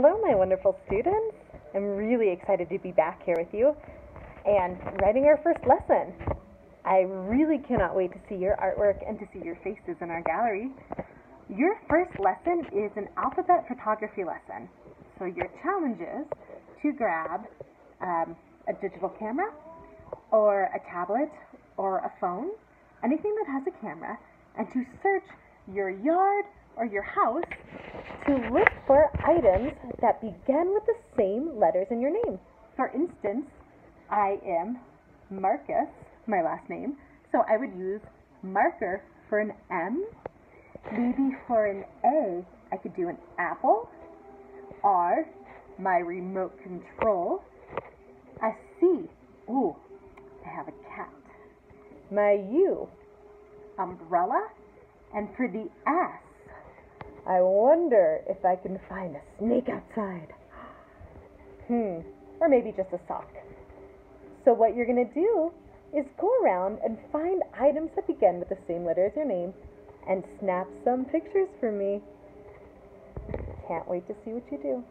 Hello, my wonderful students. I'm really excited to be back here with you and writing our first lesson. I really cannot wait to see your artwork and to see your faces in our gallery. Your first lesson is an alphabet photography lesson. So your challenge is to grab um, a digital camera or a tablet or a phone, anything that has a camera, and to search your yard or your house to look for items that begin with the same letters in your name. For instance, I am Marcus, my last name, so I would use marker for an M. Maybe for an A, I could do an apple. R, my remote control. A C, ooh, I have a cat. My U, umbrella. And for the S, I wonder if I can find a snake outside. Hmm, or maybe just a sock. So, what you're going to do is go around and find items that begin with the same letter as your name and snap some pictures for me. Can't wait to see what you do.